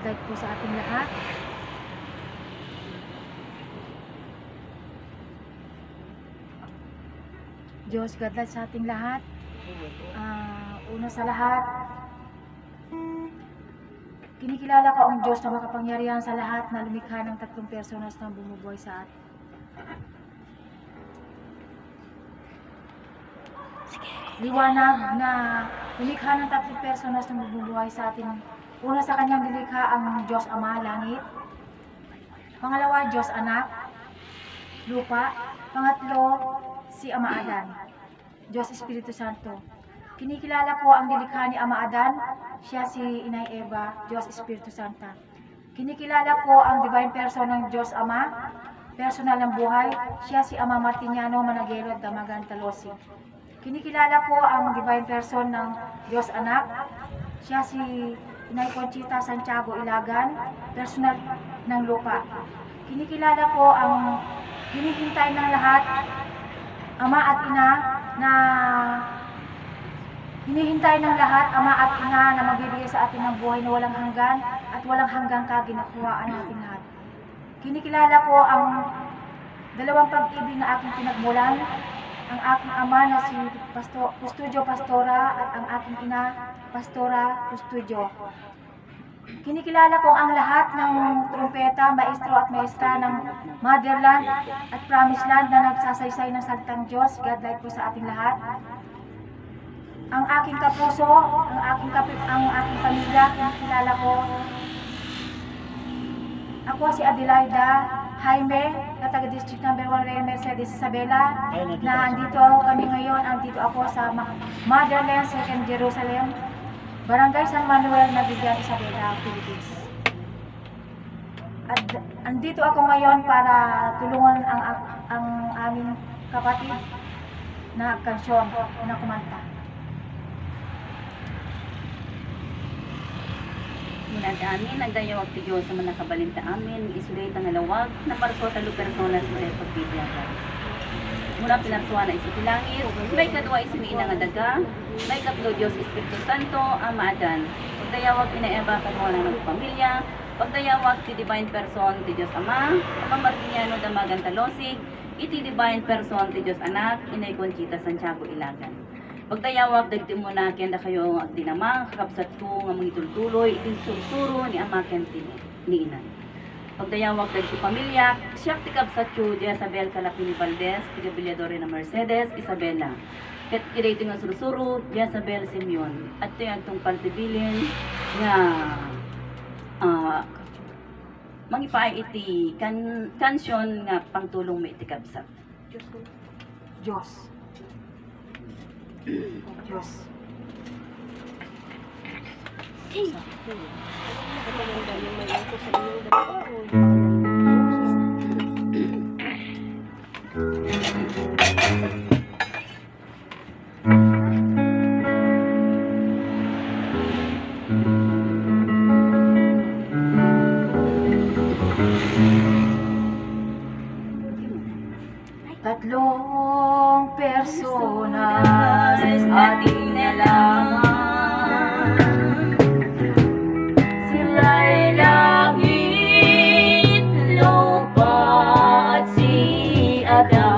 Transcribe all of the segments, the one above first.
God po sa ating lahat. Diyos, God sa ating lahat. Ah, una sa lahat, kinikilala ko ang Diyos na makapangyarihan sa lahat na lumikha ng tatlong personas na bumubuhay sa atin. liwanag na lumikha ng tatlong personas na bumubuhay sa atin. Una sa kanyang nilikha ang Diyos Ama, Langit. Pangalawa, Diyos Anak, Lupa. Pangatlo, si Ama Adan, Diyos Espiritu Santo. Kinikilala ko ang nilikha ni Ama Adan, siya si Inay Eva, Diyos Espiritu Santa. Kinikilala ko ang divine person ng Diyos Ama, personal ng buhay, siya si Ama Martiniano Managero Damagan Talosig. Kinikilala ko ang divine person ng Diyos Anak. Siya si Inay Conchita Santiago Ilagan, personal ng lupa. Kinikilala ko ang hinihintay ng lahat, Ama at Ina, na hinihintay ng lahat, Ama at Ina, na magbibigay sa atin ng buhay na walang hanggan at walang hanggang kaginakuhaan natin lahat. Kinikilala ko ang dalawang pag-ibig na aking pinagmulan, ang aking ama na si Pasto, Custodio Pastora at ang aking ina, Pastora Custodio. Kinikilala ko ang lahat ng trumpeta, maestro at maestra ng Motherland at Promised Land na nagsasaysay ng salitang Diyos. God light po sa ating lahat. Ang aking kapuso, ang aking kapit, ang aking pamilya, kinikilala ko. Ako si Adelaida Jaime, na taga District Number 1 Rey Mercedes Isabela, na andito kami ngayon, andito ako sa Motherland, Second Jerusalem, Barangay San Manuel, Nabigyan, Isabela, Philippines. At andito ako ngayon para tulungan ang, ang aming kapatid na kansyon na kumanta. Mula amin, ang dayawag ti Diyos sa mga kabalinta amin, isulit ang alawag, na parso talo personas rin pagbibiyagan. Mula pinarsuan na isi langit, may kadwa isimiin nga daga, may katlo Diyos Espiritu Santo, Ama Adan. Pagdayawag pinaeba ka mo ng pamilya, pagdayawag ti divine person ti Diyos Ama, Pamartiniano Damagan Talosig, iti divine person ti Diyos Anak, Inay Conchita Santiago Ilagan. Pagdayawag dagiti mo na kenda kayo ang dinamang kakabsat ko nga mga itultuloy itin sursuro ni ama ken ti ni ina. Pagdayawag dagiti pamilya, siya ti kabsat ko di Isabel Calapini Valdez, ti Gabiladore na Mercedes, Isabela. Ket kiray nga sursuro di Isabel Simeon. At ti agtong paltibilin nga ah mangipaay iti kan kansyon nga pangtulong mo iti kabsat. Diyos. Diyos. Tatlong personas ating nalaman Adan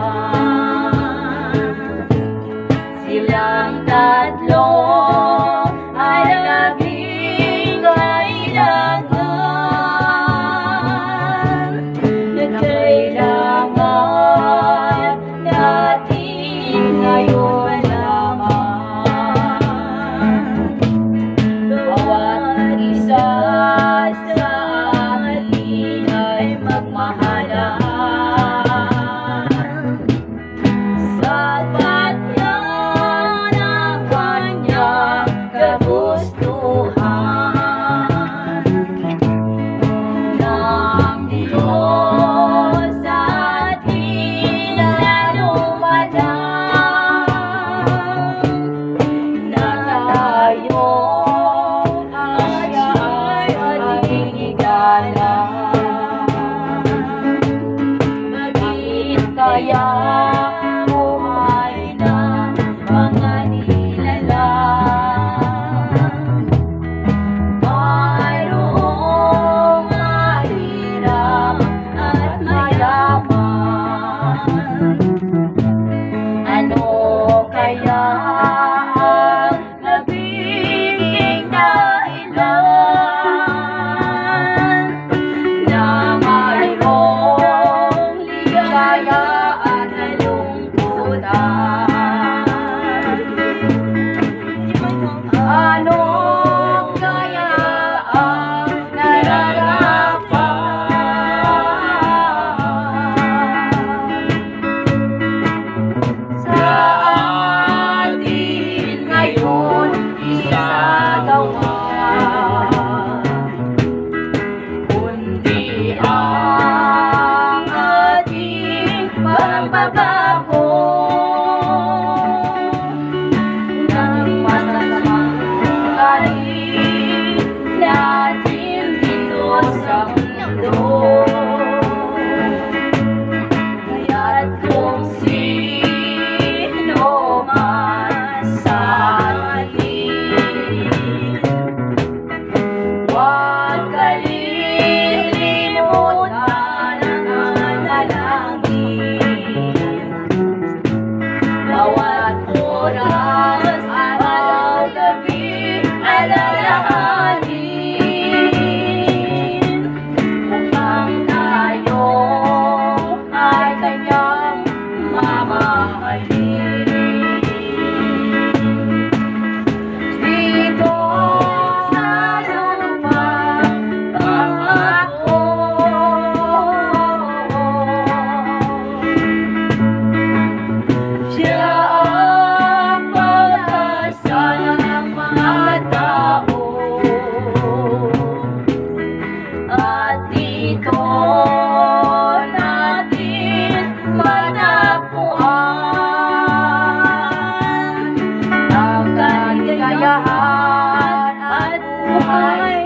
呀。 와. Bye.